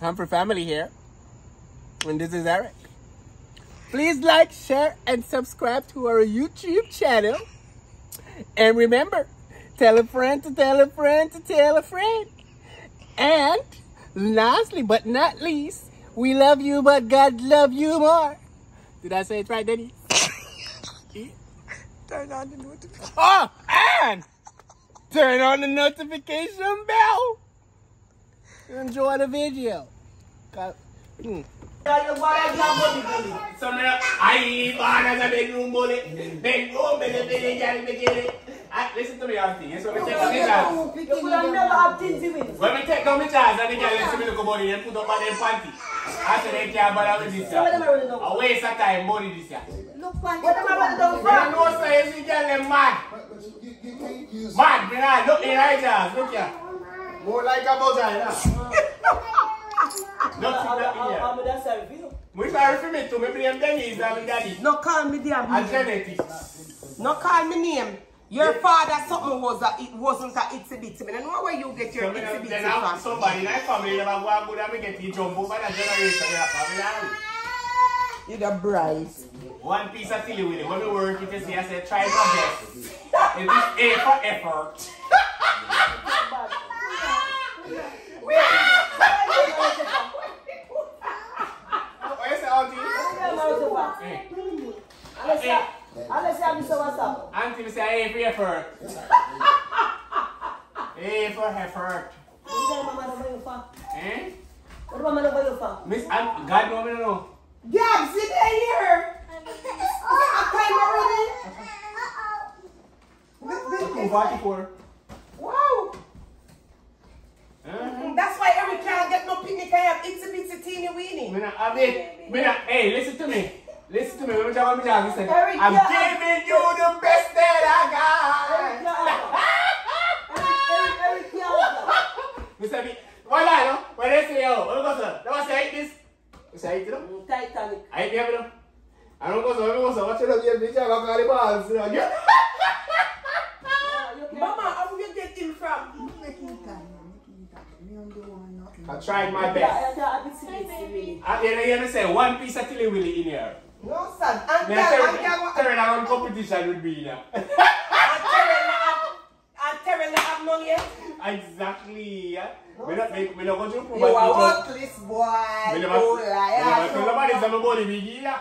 Humphrey family here. And this is Eric. Please like, share, and subscribe to our YouTube channel. And remember, tell a friend to tell a friend to tell a friend. And lastly but not least, we love you, but God love you more. Did I say it right, Denny? Turn on the notification. Oh, and turn on the notification bell. Enjoy the video. God- mm. Some I born as a bedroom bully. Bedroom, Listen to me, auntie. Yes, when we take down the chance. You could have never have things with it. When we take down the chance and the girl let me look about it and put up on them panty. After they can't bother with this So what am I year. A waste of time, money this year. Look, what am I running down When I know say you see girl them mad. Mad, me not look in right here. Look here. More like a vagina. Nothing, nothing here. I'm that sorry for you. We sorry for me too. Me blame Denise and daddy. No call me And name. genetics. No call me name. Your father something was a, it wasn't a itsy bitsy. I don't know where you get your So itsy bitsy then from. somebody in my family never go and good and me get the jump over that generation. Me have family. You the bride. One piece of silly with it. When we work it, you see, I said, try my best. It is A for effort. What you say, auntie? Eh. Unless you unless you have this WhatsApp. Auntie, me say A for effort. A for effort. You tell mama to buy you for. Eh? What do mama to buy you for? Miss, Aunt- God know me no know. Gab, sit here. A time already. Two forty four. Wow. Huh? That's why Eric can't get no picnic. I have itsy bitsy teeny weeny. Me not, I mean, me not, hey, listen to me. Listen to me. Let me about me dog. Listen. Eric, I'm yeah. giving you the best that I got. Eric, Eric, Eric, yeah. Say me, why not, no? When they say, yo, what go sir? They want say, eat this. Me say, I eat it, no? Titanic. I eat the no? I don't go so, I don't go so. Watch it up, yeah, bitch, I got call the balls. you know, yeah. Mama, how you get him from? I tried my best. yeah, yeah, it's it's really. I hear hear me say, one piece of Tilly Willy in here. No, son. And Me tell, I and tell, turn turn around competition with me now. and Terrell not have, and Terrell not have none yet. Exactly, yeah. Me not, me, me not go to prove You it. are Me worthless boy. never, Oh, me never tell liar. nobody say my body big, yeah.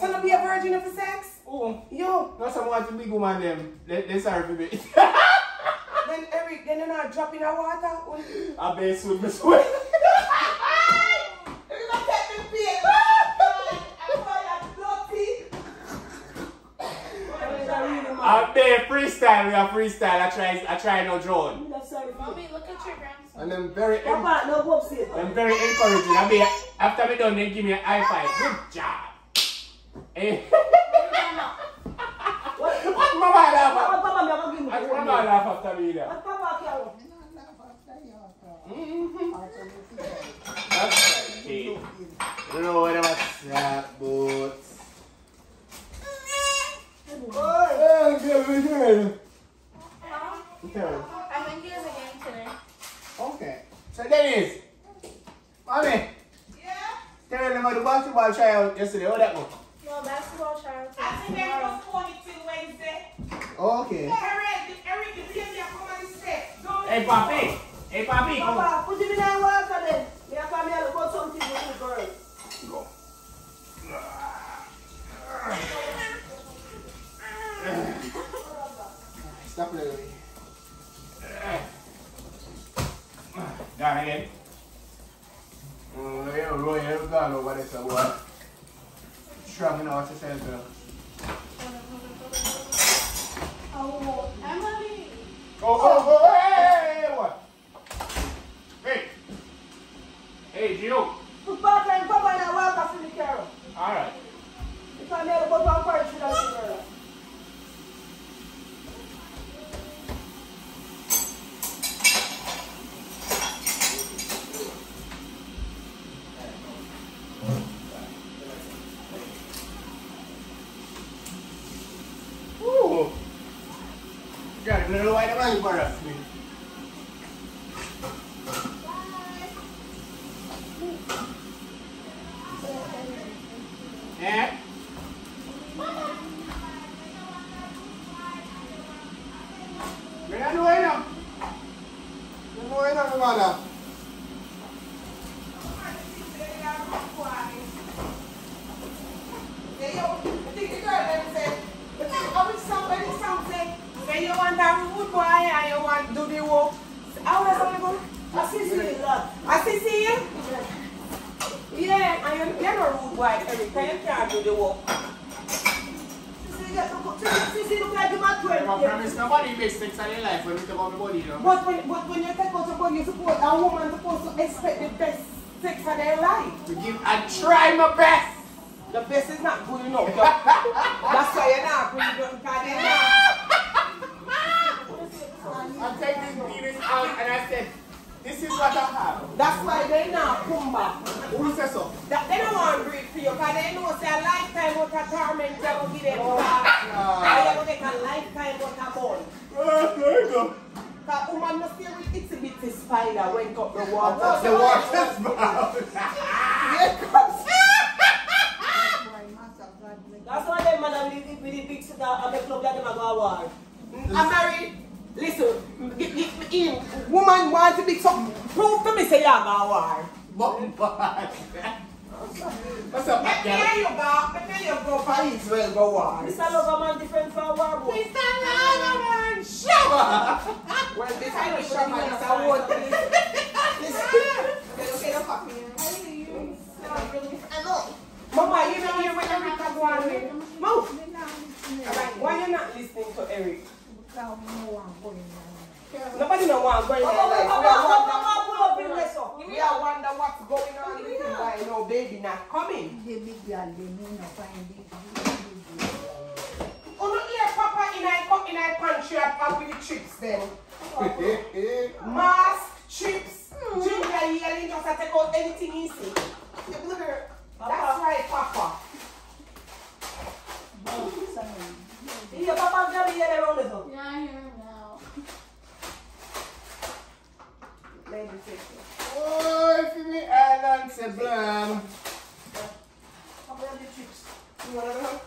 So not be a virgin of sex? Oh, Yo, not someone to big woman them. They, they sorry for me. then Eric, then you're not dropping the water. Oh, I bet soon me sweat. You don't take. I'm bet freestyle, we are freestyle. I try, I try no drone. That's sorry for you. Mommy, look at your grandson. And I'm very, en- Papa, no go. I'm very encouraging. I mean, after me done, they give me a high five. Good job. Eh. What? What mama laugh Papa, me have to What you. laugh after me there? What Papa can That's right. Okay. You know what I'm saying, but. Oh, good, good. Okay. I think he has a today. Okay. So Dennis, mommy, Yeah? tell them about the basketball tryout yesterday. How that go? No, basketball trial I think they're it till Wednesday. Okay. Eric, Hey, papi. Hey, papi, come on. Papa, put him in the water then. Me have come here to put something to the girl. Go. Stop playing. Down again. Mm, yeah, Roy, you've gone over this, so what? Strong enough to say so. Oh, Emily. Oh, oh, oh, Hey, Gino. Time can't do the work. Sisi look like you got twenty. promise nobody mistakes in life when we talk about my body, you know. But when, but when you take out your body, you're supposed, a woman supposed to expect the best sex of their life. To give and try my best. The best is not good enough. That's why you're not good enough because they're not. I'm taking penis out and I said, this is what I have. That's why they not come back. Who says so? That they don't want to you because they know say a lifetime of torment they will give them Oh, And will take a lifetime out of bone. Eh, oh, you go. Because woman must stay with itsy bitty spider went up the water. The water's mouth. That's why them man with the- with the big sister and the club that them a go a war. Mm. I'm married. Listen, get, get me in. Woman want to be something. Prove to me say you have a war. Bombard. What's up, Let me Pat? hear you go. Let me you go for Israel go war. Mr. Lover man different from war boy. Mr. Lagaman, Shabba. Well, this is a shaman. It's a word. Mama, you don't hear what Erica go on with? Move. Alright, why you not listening to Eric? Nobody no want going Mama, there. mama, Like, we are mama, wonder- mama, pull up in this up. We are wonder what's going on with him. Why no baby not coming? Oh no, here, Papa in cup in a pantry up with the chips then. Mask, chips, ginger yelling just to take out anything he see. That's right, Papa. Here, Papa, grab me here around this up. Yeah, I hear him now. Maybe take it. Oh, if me island say blam. Papa, grab the chips. You wanna know?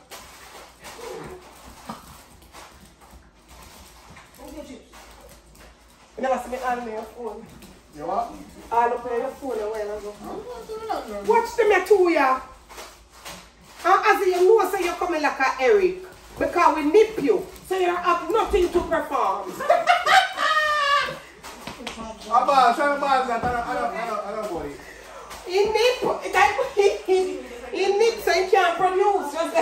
Where's your chips? You never see me on your phone. You what? All up on your phone a while ago. I'm not doing that, no. Watch them here too, yeah. And as you know, say you're coming like a Eric. Because we nip you. So you have nothing to perform. Abba, try my balls that I don't, I don't, I don't, I don't body. He nip, that, he, he, he nip so he can't produce. Just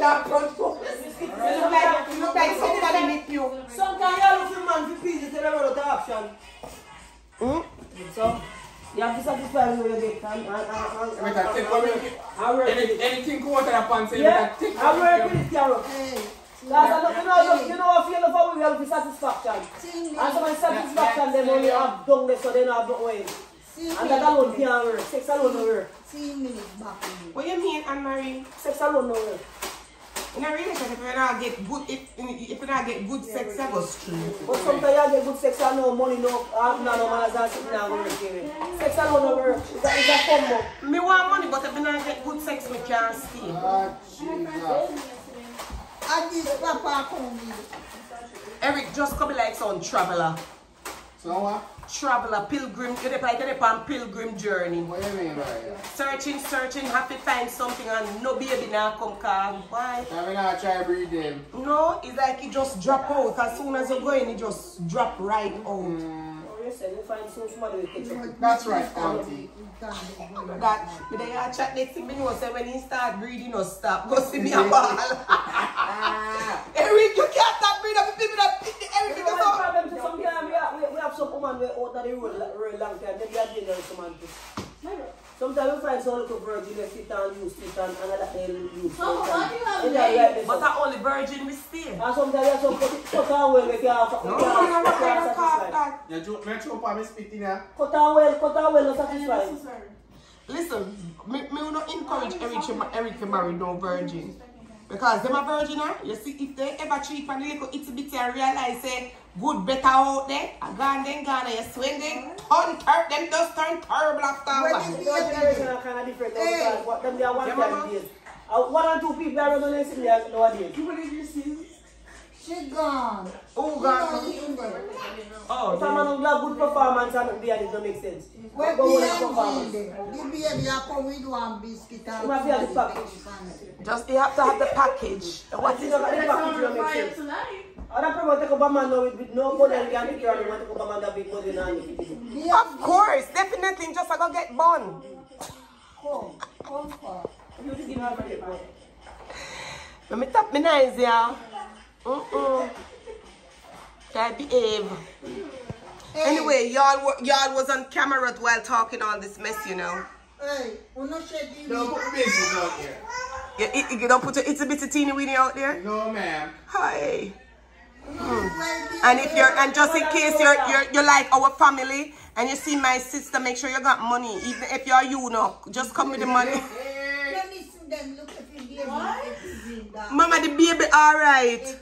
like how you. You look like, you look like somebody nip you. Sometimes you look for man for peace, they run out of option. Hmm? So, you have to satisfy with what you get and, and, and, and, take one. I work with it. anything go out of the pants, Yeah, can take I work with it, Carol. That's a, you know, you, you know what feel for we have for satisfaction. And so my satisfaction, them only have done this, so they don't have no way. And that alone can't work. Sex alone no work. What you mean, Anne-Marie? Sex alone no work. In a relationship, if you not get good, if, if you not get good sex, that goes true. But sometimes you get good sex and no money, no, uh, no, no man has sitting down work here. Sex alone no work. It's a, it's a combo. Me want money, but if you not get good sex, me can't stay. Ah, Jesus. Eric just come like some traveler. So what? Traveler, pilgrim, you're like you're on pilgrim journey. What do you mean by that? Searching, searching, happy find something and no baby now come come. Why? I'm gonna try breed them. No, it's like it just drop out. As soon as you go in, it just drop right out. Mm. Oh, you said you find so much money with. That's right, auntie. That, but then I chat next thing me know, say when he start breathing or stop, go see me a ball. Ah. Eric, you can't stop breathing for people that pick the Eric You because know, my of- problem is sometimes we have, we, we have some woman we out of the road like, real long time, then we are dealing with some man too. Sometimes we find some little virgin they sit and use it and another they use. Oh, why do you have They are like. But I only virgin we stay. And sometimes we have some cut, cut and well we can't, we No, can't, no, no, we can't no, satisfy. that. You joke, me choke on me spit in here. Cut and well, cut and well, not satisfy. Listen, me, me will not encourage Eric to, Eric to marry no virgin. Because them a virgin, eh? you see, if they ever cheap and little itty bitty and realize, say, good better out there, a gone then gone, you swing them, turn, tur- them just turn terrible after a while. The generation are kind of different now because what them they are one Yeah, time days. Uh, one or two people are running in nowadays. She gone. Who She gone? not in there. Oh, If a man don't have good performance and behind it don't make sense. Where But what the performance. end there? The baby a come with one biscuit and You must be at the food package. Just you have to have the package. What What is is the package don't make sense? tonight. Other people take up a man now with, with no money and can take care of him and take up a man that big money now and. Of course, definitely. Just I go get bun. Come, come for. You think you have a get money? Let me tap my nose, yeah. Mm-mm. Try behave. Anyway, y'all y'all was on camera while talking all this mess, you know. Hey, we no shake the Don't put business out here. You, you, you don't put your bit of teeny weeny out there. No, ma'am. Hi. And hmm. And if you're and just in case you're you're you're like our family and you see my sister, make sure you got money. Even if you're you know, just come with the money. Let me see them look if it baby if it do that. Mama, the baby alright.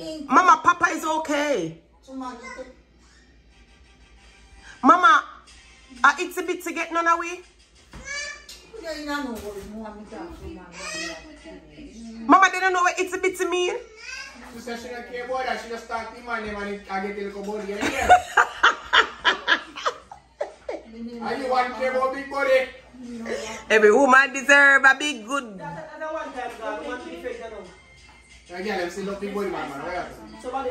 In Mama, Papa is okay. Mama, uh, it's a bit to get none away. you know no worry, more me talk to my Mama, they don't know what it's a bit to mean. She said she don't care about that. She just start the money and I get the little body. Yeah. You want care about big body? Every woman deserve a big good. That's one time God, one to defend them now. Again, I'm still up big body, man. man. What happened? Somebody.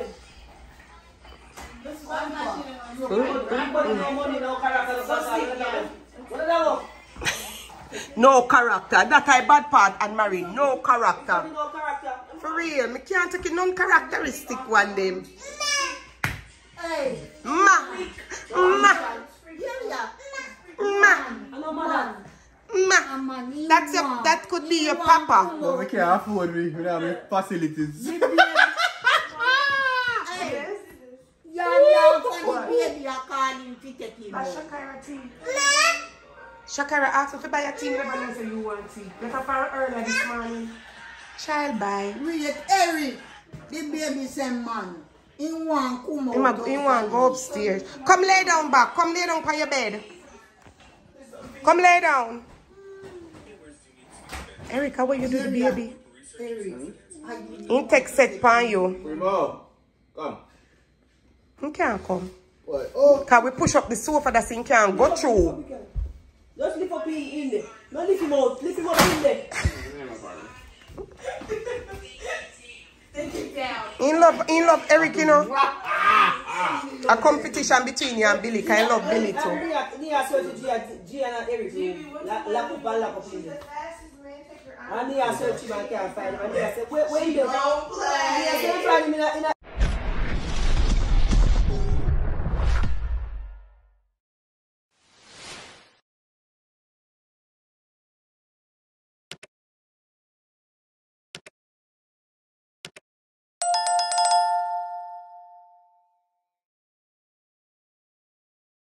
This is I'm not shooting on Everybody no money, no character, no person. What is that one? No character. That I bad part and married. No character. No character. For real, me can't take a non-characteristic one them. Hey, Ma, ma, here ya. ma, I know man. ma. A man, he That's your, that could be your papa. to No, know. we can't afford me. We don't have facilities. Hey, you love for the baby a calling to take him out. Shakara asked me to buy a tea. Never know say you want tea. Let her for earlier this morning. Child buy. Wait, Eric, the baby say man. He want come out. He want, he want go upstairs. Come lay down back. Come lay down on your bed. Come lay down. Erica, what you do the baby? Eric, I He take set pan you. Remo, come. He can't come. What? Oh. Cause we push up the sofa that he can't go through. Just lift up in there. Not lift him out. Lift him up in there. Take it down. In love, in love Eric, you know. A competition between you and Billy. Cause I love Billy too. And Eric. Lock lock up and lock up in there. And Nia search him and can't find him. And Nia say, where, where you go? Nia say, find him in a, in a